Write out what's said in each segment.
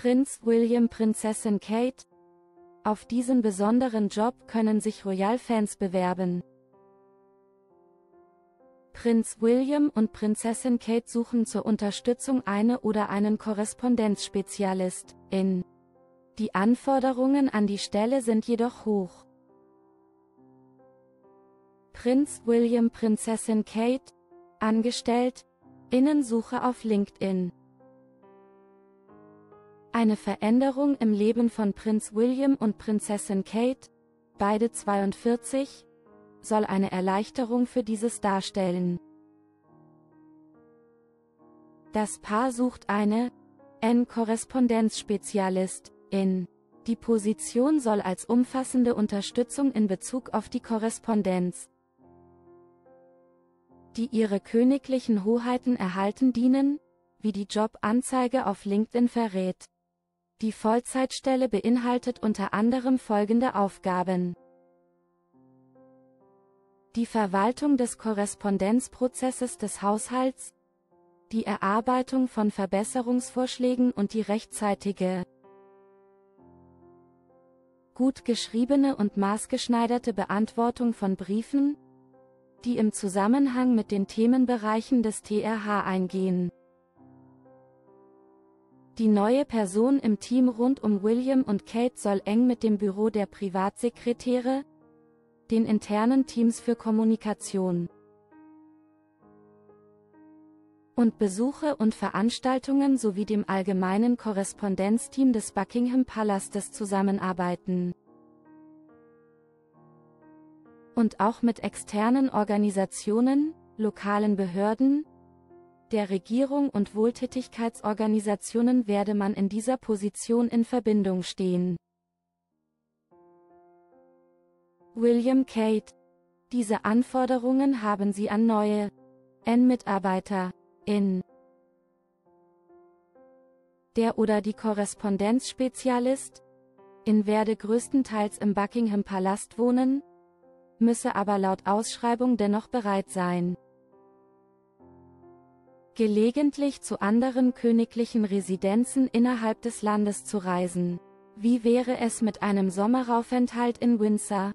Prinz William Prinzessin Kate Auf diesen besonderen Job können sich Royal-Fans bewerben. Prinz William und Prinzessin Kate suchen zur Unterstützung eine oder einen Korrespondenzspezialist, in. Die Anforderungen an die Stelle sind jedoch hoch. Prinz William Prinzessin Kate, angestellt, Innensuche auf LinkedIn. Eine Veränderung im Leben von Prinz William und Prinzessin Kate, beide 42, soll eine Erleichterung für dieses darstellen. Das Paar sucht eine N-Korrespondenzspezialist in. Die Position soll als umfassende Unterstützung in Bezug auf die Korrespondenz, die ihre königlichen Hoheiten erhalten dienen, wie die Jobanzeige auf LinkedIn verrät. Die Vollzeitstelle beinhaltet unter anderem folgende Aufgaben. Die Verwaltung des Korrespondenzprozesses des Haushalts, die Erarbeitung von Verbesserungsvorschlägen und die rechtzeitige, gut geschriebene und maßgeschneiderte Beantwortung von Briefen, die im Zusammenhang mit den Themenbereichen des TRH eingehen. Die neue Person im Team rund um William und Kate soll eng mit dem Büro der Privatsekretäre, den internen Teams für Kommunikation und Besuche und Veranstaltungen sowie dem allgemeinen Korrespondenzteam des Buckingham Palastes zusammenarbeiten. Und auch mit externen Organisationen, lokalen Behörden, der Regierung und Wohltätigkeitsorganisationen werde man in dieser Position in Verbindung stehen. William Kate. Diese Anforderungen haben sie an neue N-Mitarbeiter in der oder die Korrespondenzspezialist in werde größtenteils im Buckingham Palast wohnen, müsse aber laut Ausschreibung dennoch bereit sein gelegentlich zu anderen königlichen Residenzen innerhalb des Landes zu reisen. Wie wäre es mit einem Sommeraufenthalt in Windsor?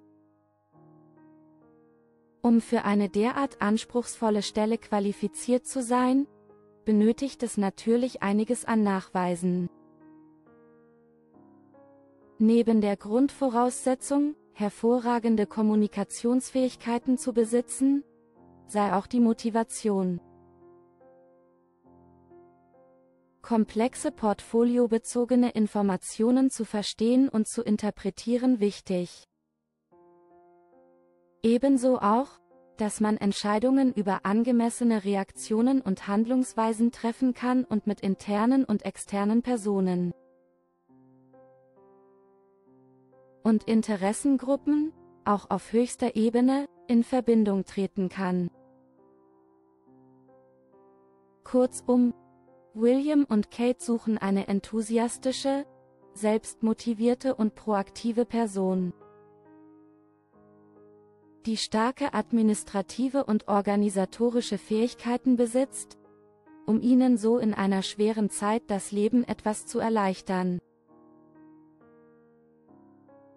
Um für eine derart anspruchsvolle Stelle qualifiziert zu sein, benötigt es natürlich einiges an Nachweisen. Neben der Grundvoraussetzung, hervorragende Kommunikationsfähigkeiten zu besitzen, sei auch die Motivation komplexe portfoliobezogene Informationen zu verstehen und zu interpretieren wichtig. Ebenso auch, dass man Entscheidungen über angemessene Reaktionen und Handlungsweisen treffen kann und mit internen und externen Personen und Interessengruppen, auch auf höchster Ebene, in Verbindung treten kann. Kurzum, William und Kate suchen eine enthusiastische, selbstmotivierte und proaktive Person. Die starke administrative und organisatorische Fähigkeiten besitzt, um ihnen so in einer schweren Zeit das Leben etwas zu erleichtern.